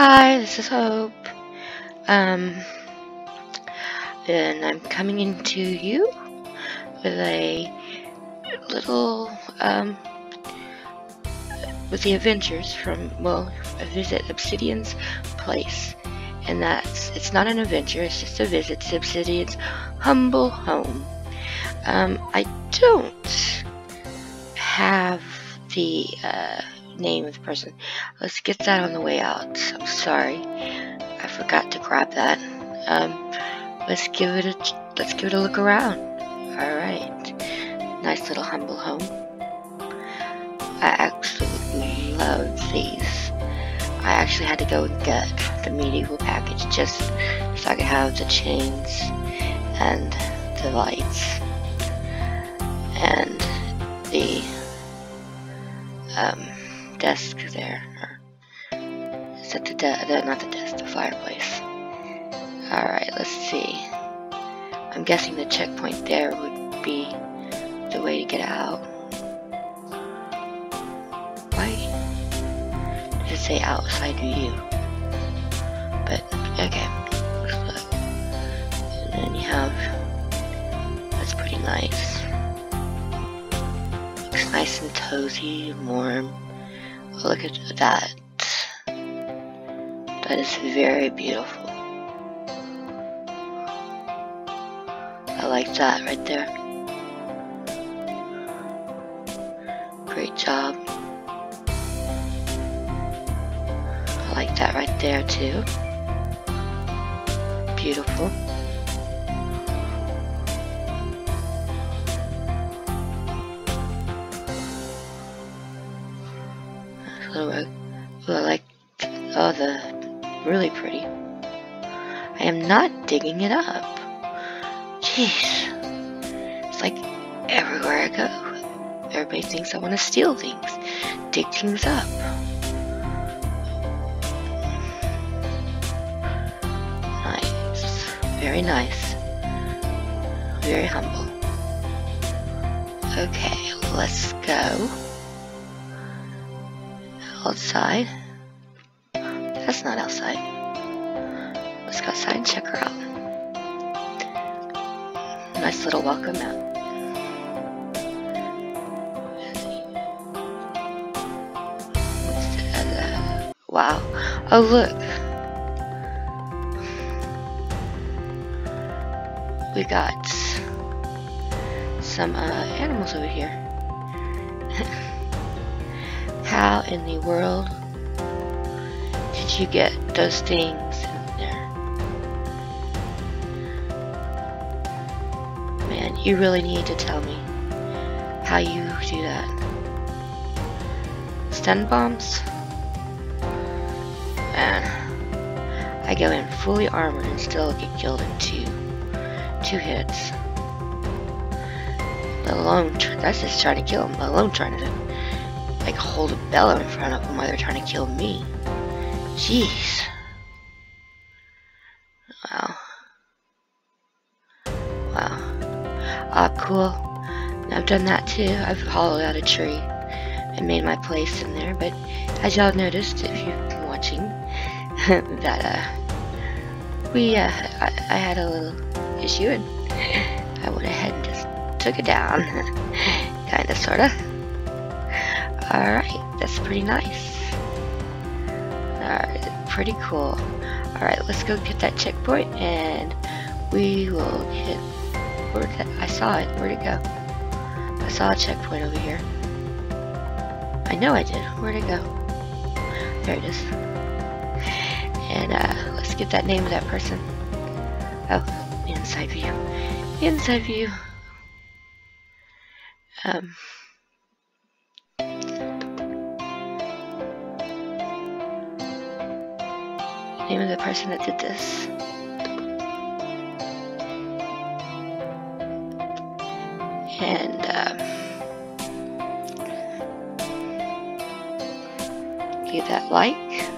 Hi, this is Hope. Um, and I'm coming into you with a little, um, with the adventures from, well, a visit Obsidian's place. And that's, it's not an adventure, it's just a visit to Obsidian's humble home. Um, I don't have the, uh, name of the person. Let's get that on the way out. I'm sorry. I forgot to grab that. Um, let's give it a, let's give it a look around. Alright. Nice little humble home. I absolutely love these. I actually had to go and get the medieval package just so I could have the chains and the lights and the um, desk there. Is that the, de not the desk, the fireplace. Alright, let's see. I'm guessing the checkpoint there would be the way to get out. Why does it say outside view? But, okay. And then you have, that's pretty nice. Looks nice and cozy and warm. Look at that. That is very beautiful. I like that right there. Great job. I like that right there too. Beautiful. I uh, like, oh, the really pretty. I am not digging it up. Jeez. It's like everywhere I go, everybody thinks I want to steal things, dig things up. Nice. Very nice. Very humble. Okay, let's go outside. That's not outside. Let's go outside and check her out. Nice little welcome mat. Wow. Oh, look. We got some uh, animals over here. How in the world did you get those things in there? Man, you really need to tell me how you do that. Stun bombs? Man, I go in fully armored and still get killed in two, two hits. Alone, that's just trying to kill him, alone trying to like hold a bellow in front of them while they're trying to kill me. Jeez. Wow. Wow. Ah, cool. I've done that too. I've hollowed out a tree and made my place in there, but as y'all noticed, if you've been watching, that, uh, we, uh, I, I had a little issue and I went ahead and just took it down. Kinda, sorta. Alright, that's pretty nice. Alright, pretty cool. Alright, let's go get that checkpoint and we will hit where that I saw it. Where'd it go? I saw a checkpoint over here. I know I did. Where'd it go? There it is. And uh, let's get that name of that person. Oh, inside view. Inside view. Um name of the person that did this. And um, give that like.